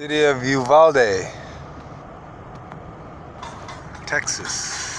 City of Uvalde, Texas.